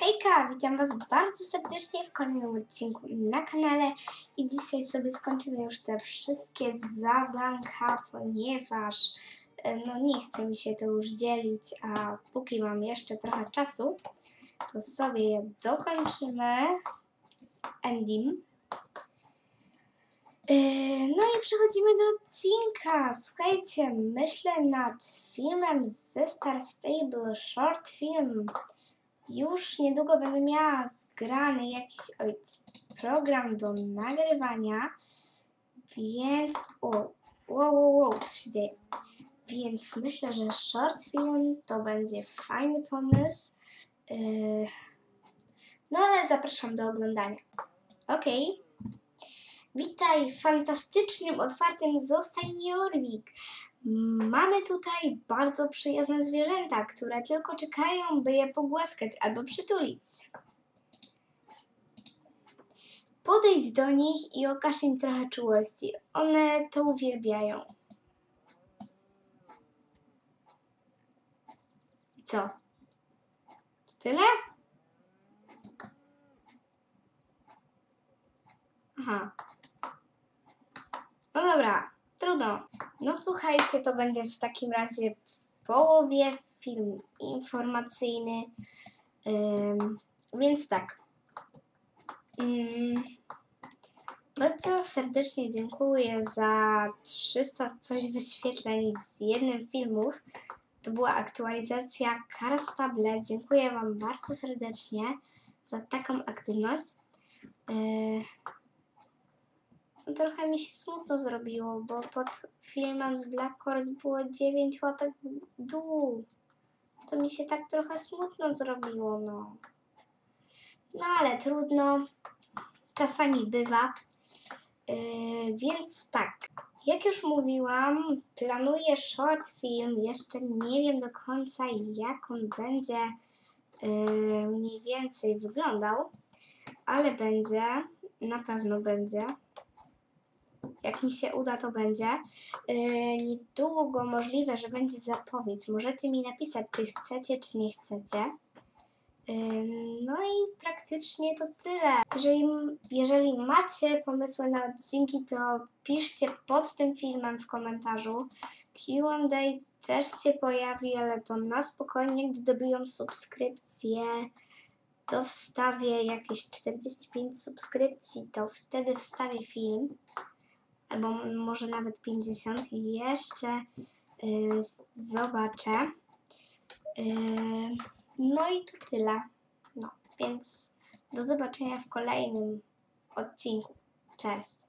Hejka, witam Was bardzo serdecznie w kolejnym odcinku na kanale i dzisiaj sobie skończymy już te wszystkie zadanka, ponieważ e, no nie chce mi się to już dzielić, a póki mam jeszcze trochę czasu, to sobie je dokończymy z Endym. E, No i przechodzimy do odcinka. Słuchajcie, myślę nad filmem ze Star Stable, short film. Już niedługo będę miała zgrany jakiś oj, program do nagrywania, więc o, wow, wow, wow, co się dzieje? Więc myślę, że short film to będzie fajny pomysł. Yy, no ale zapraszam do oglądania. Okej. Witaj w fantastycznym, otwartym Zostań Jorwik. Mamy tutaj bardzo przyjazne zwierzęta, które tylko czekają, by je pogłaskać albo przytulić. Podejdź do nich i okaż im trochę czułości. One to uwielbiają. I co? To tyle? Aha. Dobra, trudno. No słuchajcie, to będzie w takim razie w połowie film informacyjny. Więc tak. Ym, bardzo serdecznie dziękuję za 300 coś wyświetleń z jednym filmów. To była aktualizacja Karstable. Dziękuję Wam bardzo serdecznie za taką aktywność. Yy, trochę mi się smutno zrobiło, bo pod filmem z Black Horse było 9 łapek w dół. To mi się tak trochę smutno zrobiło, no. No ale trudno. Czasami bywa. Yy, więc tak. Jak już mówiłam, planuję short film. Jeszcze nie wiem do końca, jak on będzie yy, mniej więcej wyglądał, ale będzie, na pewno będzie jak mi się uda, to będzie. Yy, niedługo możliwe, że będzie zapowiedź. Możecie mi napisać, czy chcecie, czy nie chcecie. Yy, no i praktycznie to tyle. Jeżeli, jeżeli macie pomysły na odcinki, to piszcie pod tym filmem w komentarzu. QA też się pojawi, ale to na spokojnie, gdy dobiją subskrypcję to wstawię jakieś 45 subskrypcji, to wtedy wstawię film albo może nawet 50 i jeszcze y, zobaczę. Y, no i to tyle. No, więc do zobaczenia w kolejnym odcinku. Cześć.